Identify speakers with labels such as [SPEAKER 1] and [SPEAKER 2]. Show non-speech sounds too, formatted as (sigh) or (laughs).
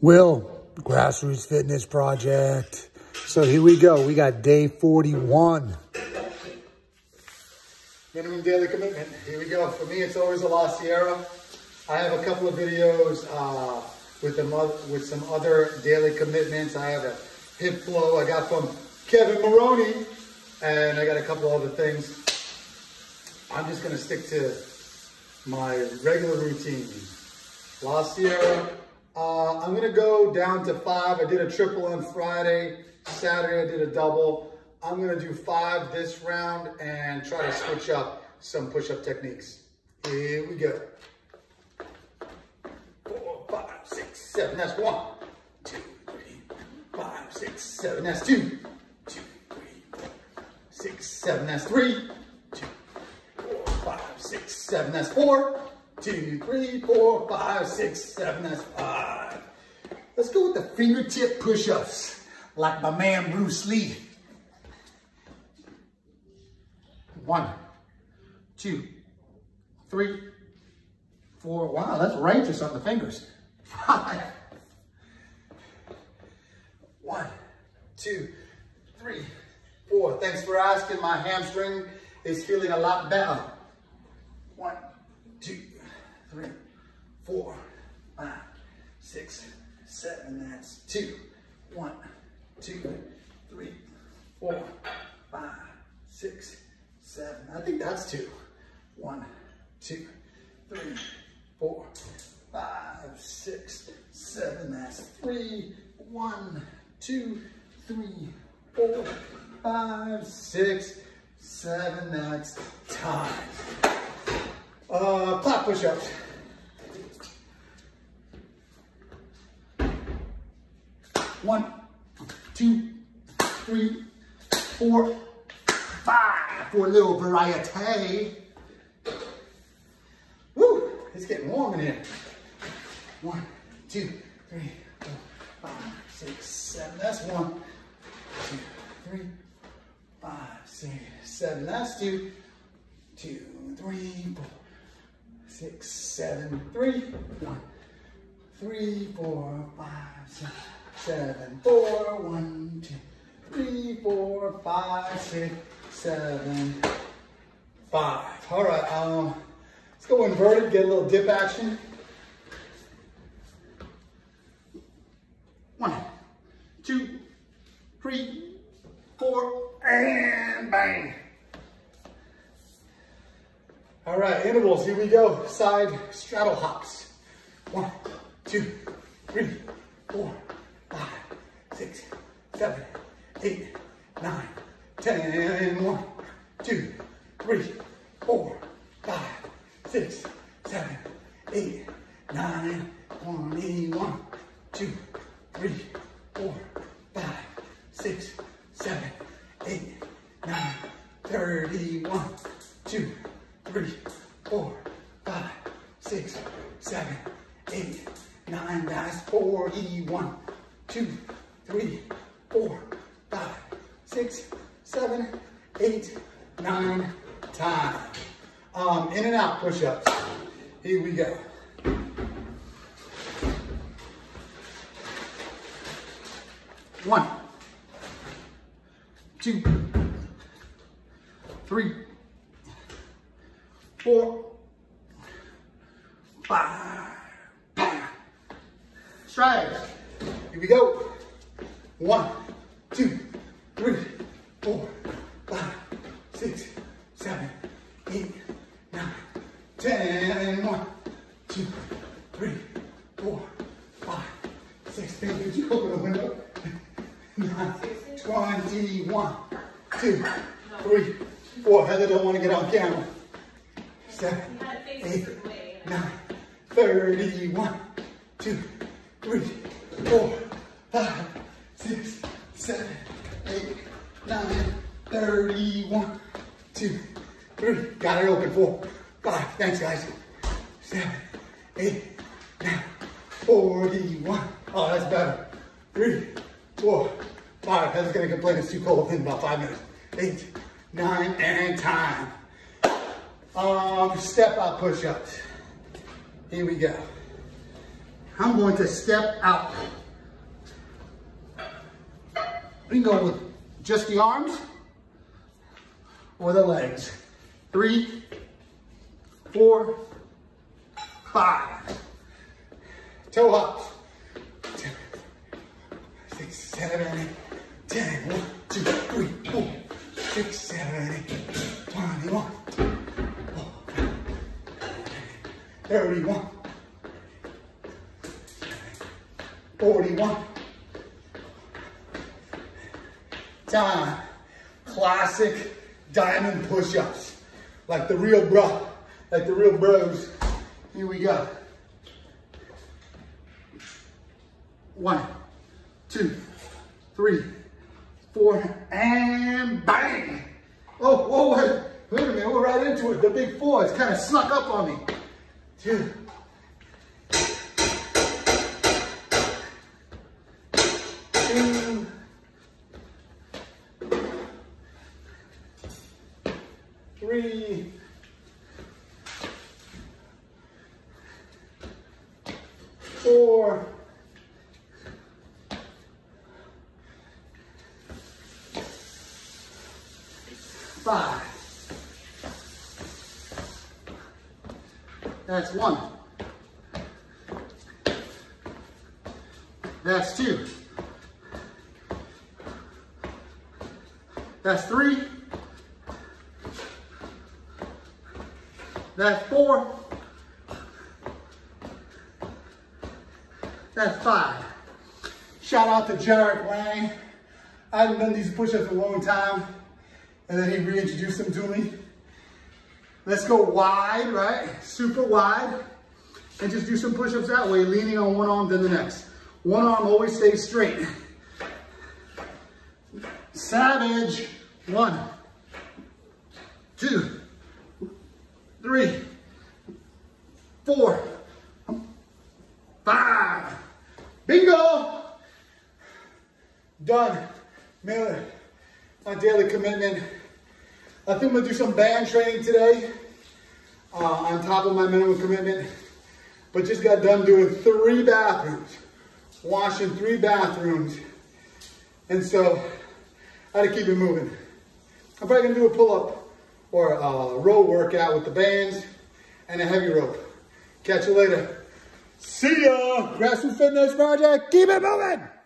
[SPEAKER 1] Wil, Grassroots Fitness Project. So here we go. We got day 41.
[SPEAKER 2] Minimum daily commitment. Here we go. For me, it's always a La Sierra. I have a couple of videos uh, with, the, with some other daily commitments. I have a hip flow I got from Kevin Maroney, and I got a couple other things. I'm just gonna stick to my regular routine. La Sierra, uh, I'm gonna go down to five. I did a triple on Friday. Saturday I did a double. I'm gonna do five this round and try to switch up some push-up techniques. Here we go. Four, five, six, seven, that's one. Two, three, five, six, seven, that's two. Two, three, four, six, seven, that's three. Two, four, five, six, seven, that's four. Two, three, four, five, six, seven, that's five. Let's go with the fingertip push-ups, like my man Bruce Lee. One, two, three, four. Wow, that's righteous on the fingers. (laughs) Five. One, two, three, four. Thanks for asking. My hamstring is feeling a lot better. One, two, three, four, five, six, seven. That's two. One, two, three, four, five, six, seven. I think that's two. One, two, three, four, five, six, seven. That's three. One, two, three, four, five, six, seven. That's time. Uh, clap push-ups. One, two, three, four, five for a little variety. Woo, it's getting warm in here. One, two, three, four, five, six, seven. That's one, two, three, five, six, seven. That's two, two, three, four, six, seven, three, one, three, four, five, six, seven, four, one, two, three, four, five, six, seven, five. All right, um, let's go inverted, get a little dip action. One, two, three, four, and bang. All right, intervals, here we go. Side straddle hops. One, two, three, four, six, seven, eight, nine, ten. One, two, three, four, five, six, seven, eight, nine, twenty. One, two, three, four, five, six, seven, eight, nine, thirty. One, two, three, four, five, six, seven, eight, nine. That's forty. One, two, three, four, five, six, seven, eight, nine. Time. Um, in and out push-ups. Here we go. One, two, three, four, five. Strides. Here we go. One, two, three, four, five, six, seven, eight, nine, ten. One, two, three, four, five, six. Baby, could (laughs) you open the window? (laughs) Nine, twenty. One, two, three, four. Heather don't want to get on camera. Seven, eight, nine, thirty. One, two, three, four, five, six, seven, eight, nine, thirty. One, two, three. Got it open. Four, five. Thanks, guys. Seven, eight, nine, forty-one. Oh, that's better. Three, four, five. Heather's gonna complain it's too cold in about five minutes. Eight, nine, and time. Um, step out push-ups. Here we go. I'm going to step out. We can go with just the arms or the legs. Three, four, five. Toe hops. Two, six, seven, eight, ten. One, two, three, four, six, seven, eight, twenty-one. 31, 41. Time. Classic diamond push-ups. Like the real bro, like the real bros. Here we go. One, two, three, four, and bang. Oh, oh, wait, wait a minute, we're right into it. The big four, it's kind of snuck up on me two, three, four, five. That's one. That's two. That's three. That's four. That's five. Shout out to Jarek Lang. I haven't done these push-ups in a long time. And then he reintroduced them to me. Let's go wide, right? Super wide. And just do some push-ups that way, leaning on one arm then the next. One arm always stays straight. Savage. One, two, three, four, five. Bingo! Done. Miller. My daily commitment. I think I'm gonna do some band training today uh, on top of my minimum commitment, but just got done doing three bathrooms, washing three bathrooms. And so I had to keep it moving. I'm probably gonna do a pull-up or a row workout with the bands and a heavy rope. Catch you later. See ya! Grassroots Fitness Project, keep it moving!